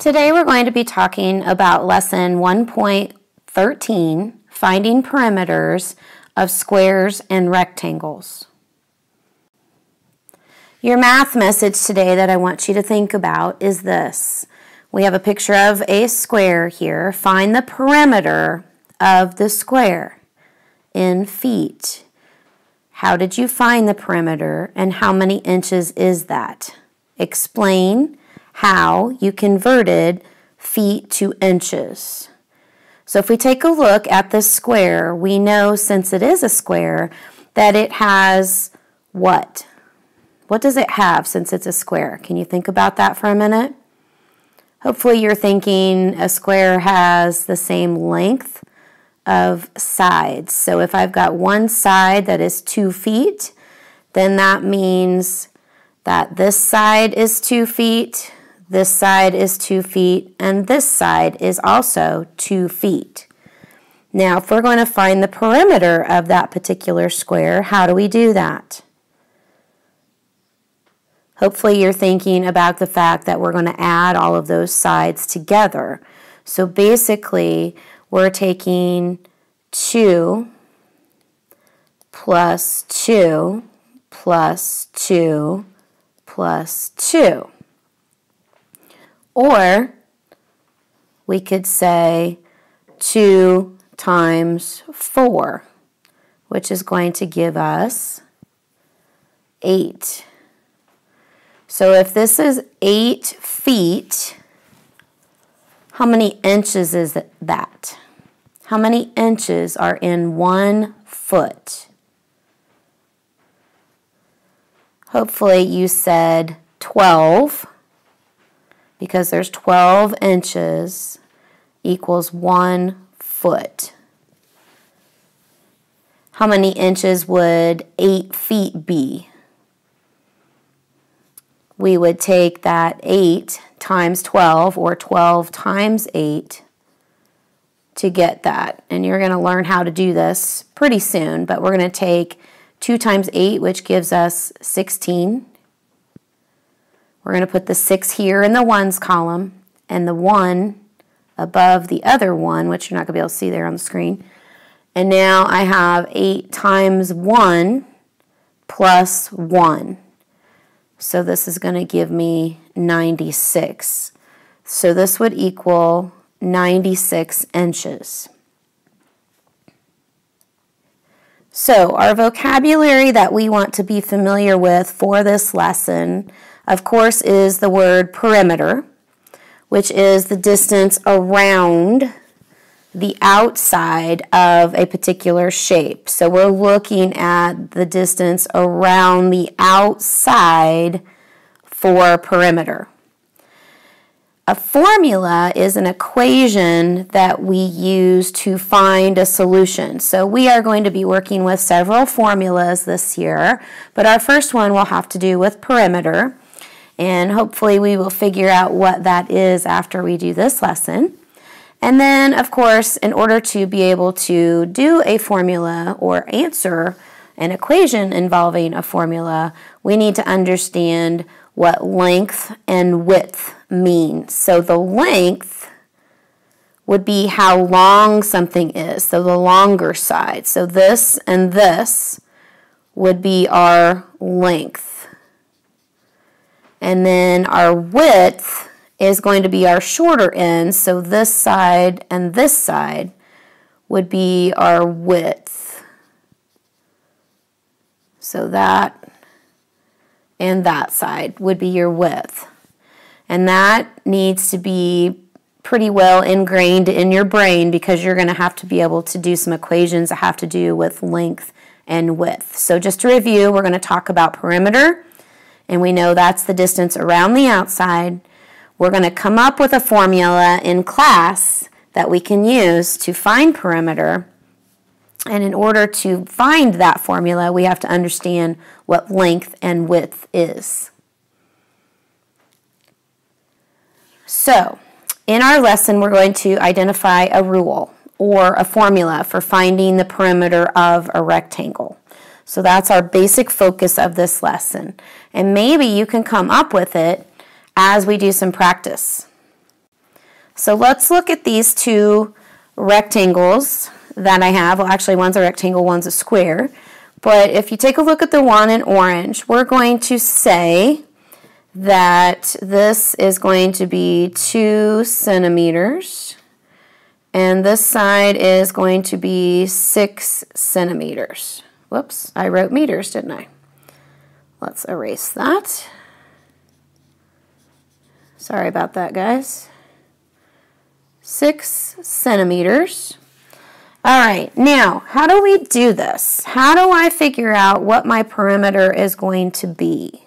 Today we're going to be talking about lesson 1.13, finding perimeters of squares and rectangles. Your math message today that I want you to think about is this. We have a picture of a square here. Find the perimeter of the square in feet. How did you find the perimeter and how many inches is that? Explain how you converted feet to inches. So if we take a look at this square, we know since it is a square that it has what? What does it have since it's a square? Can you think about that for a minute? Hopefully you're thinking a square has the same length of sides. So if I've got one side that is two feet, then that means that this side is two feet, this side is two feet, and this side is also two feet. Now, if we're going to find the perimeter of that particular square, how do we do that? Hopefully you're thinking about the fact that we're going to add all of those sides together. So basically, we're taking 2 plus 2 plus 2 plus 2. Or we could say 2 times 4, which is going to give us 8. So if this is 8 feet, how many inches is that? How many inches are in one foot? Hopefully you said 12 because there's 12 inches equals one foot. How many inches would 8 feet be? We would take that 8 times 12 or 12 times 8 to get that. And you're going to learn how to do this pretty soon, but we're going to take 2 times 8, which gives us 16. We're going to put the 6 here in the ones column and the 1 above the other one, which you're not going to be able to see there on the screen. And now I have 8 times 1 plus 1. So this is going to give me 96. So this would equal 96 inches. So our vocabulary that we want to be familiar with for this lesson of course, is the word perimeter, which is the distance around the outside of a particular shape. So we're looking at the distance around the outside for perimeter. A formula is an equation that we use to find a solution. So we are going to be working with several formulas this year, but our first one will have to do with perimeter and hopefully we will figure out what that is after we do this lesson. And then, of course, in order to be able to do a formula or answer an equation involving a formula, we need to understand what length and width mean. So the length would be how long something is, so the longer side. So this and this would be our length. And then our width is going to be our shorter end. So this side and this side would be our width. So that and that side would be your width. And that needs to be pretty well ingrained in your brain because you're going to have to be able to do some equations that have to do with length and width. So just to review, we're going to talk about perimeter and we know that's the distance around the outside. We're going to come up with a formula in class that we can use to find perimeter. And in order to find that formula, we have to understand what length and width is. So, in our lesson, we're going to identify a rule or a formula for finding the perimeter of a rectangle. So that's our basic focus of this lesson. And maybe you can come up with it as we do some practice. So let's look at these two rectangles that I have. Well, actually, one's a rectangle, one's a square. But if you take a look at the one in orange, we're going to say that this is going to be 2 centimeters. And this side is going to be 6 centimeters. Whoops, I wrote meters, didn't I? Let's erase that. Sorry about that, guys. 6 centimeters. All right, now, how do we do this? How do I figure out what my perimeter is going to be?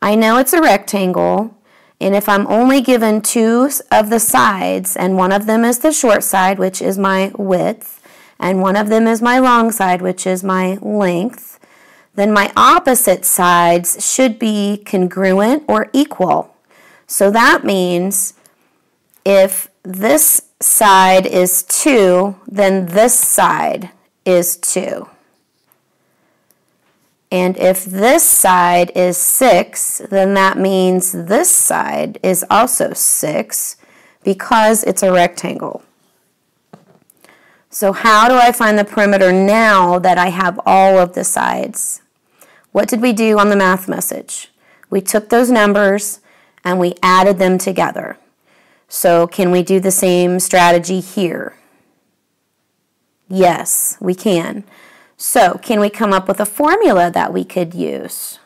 I know it's a rectangle, and if I'm only given two of the sides, and one of them is the short side, which is my width, and one of them is my long side, which is my length, then my opposite sides should be congruent or equal. So that means if this side is 2, then this side is 2. And if this side is 6, then that means this side is also 6 because it's a rectangle. So how do I find the perimeter now that I have all of the sides? What did we do on the math message? We took those numbers and we added them together. So can we do the same strategy here? Yes, we can. So can we come up with a formula that we could use?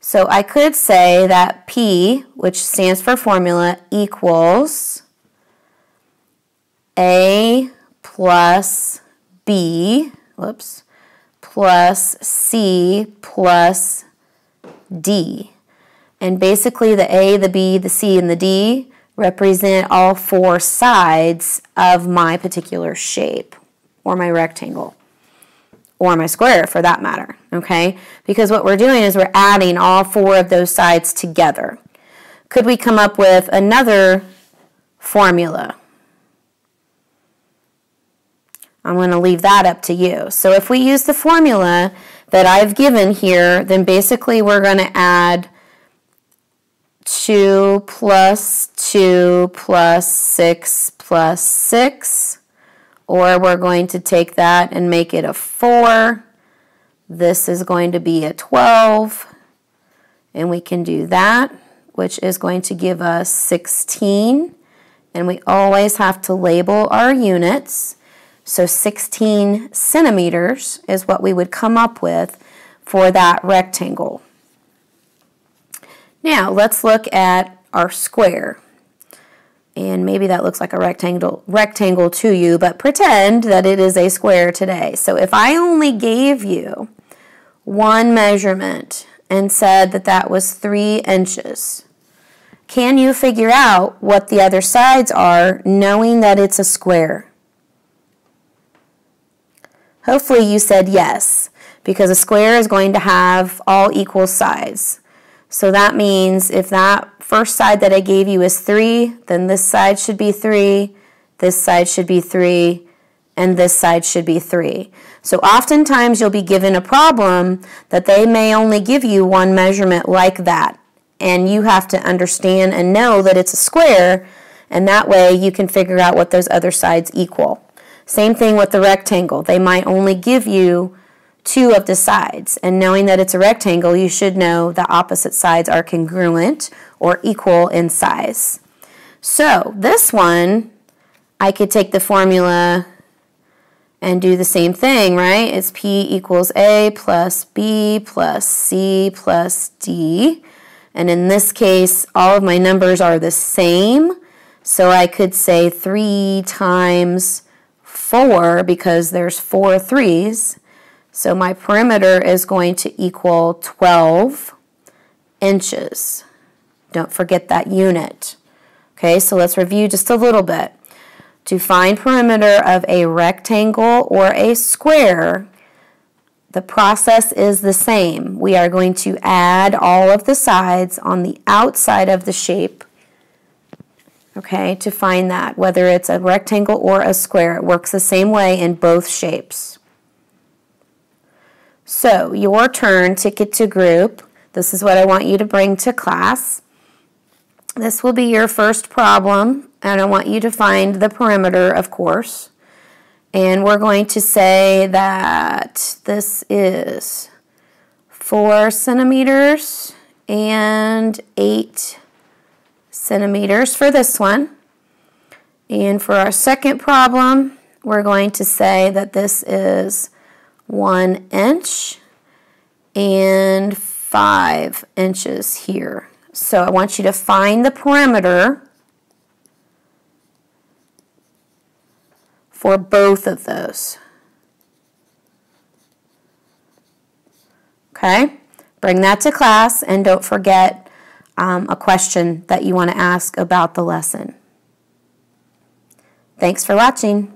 So I could say that P, which stands for formula, equals A plus B, whoops, plus C plus D. And basically the A, the B, the C, and the D represent all four sides of my particular shape or my rectangle or my square for that matter, okay? Because what we're doing is we're adding all four of those sides together. Could we come up with another formula? I'm going to leave that up to you. So if we use the formula that I've given here, then basically we're going to add 2 plus 2 plus 6 plus 6. Or we're going to take that and make it a 4. This is going to be a 12. And we can do that, which is going to give us 16. And we always have to label our units. So 16 centimeters is what we would come up with for that rectangle. Now let's look at our square. And maybe that looks like a rectangle, rectangle to you, but pretend that it is a square today. So if I only gave you one measurement and said that that was three inches, can you figure out what the other sides are knowing that it's a square? Hopefully you said yes, because a square is going to have all equal sides. So that means if that first side that I gave you is 3, then this side should be 3, this side should be 3, and this side should be 3. So oftentimes you'll be given a problem that they may only give you one measurement like that. And you have to understand and know that it's a square, and that way you can figure out what those other sides equal. Same thing with the rectangle. They might only give you two of the sides. And knowing that it's a rectangle, you should know the opposite sides are congruent or equal in size. So this one, I could take the formula and do the same thing, right? It's P equals A plus B plus C plus D. And in this case, all of my numbers are the same. So I could say 3 times 4 because there's four threes so my perimeter is going to equal 12 inches. Don't forget that unit. Okay, so let's review just a little bit. To find perimeter of a rectangle or a square, the process is the same. We are going to add all of the sides on the outside of the shape, okay, to find that, whether it's a rectangle or a square. It works the same way in both shapes. So your turn, ticket to group. This is what I want you to bring to class. This will be your first problem, and I want you to find the perimeter, of course. And we're going to say that this is 4 centimeters and 8 centimeters for this one. And for our second problem, we're going to say that this is 1 inch and 5 inches here. So I want you to find the perimeter for both of those. Okay, bring that to class and don't forget um, a question that you want to ask about the lesson. Thanks for watching.